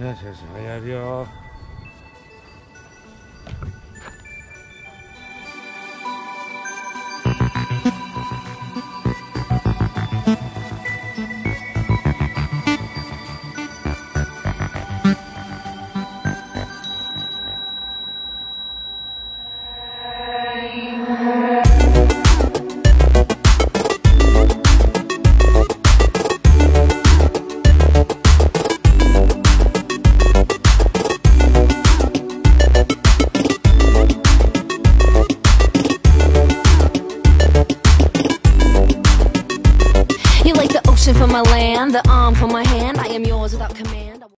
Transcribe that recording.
行行行，别叫。For my land, the arm for my hand. I am yours without command.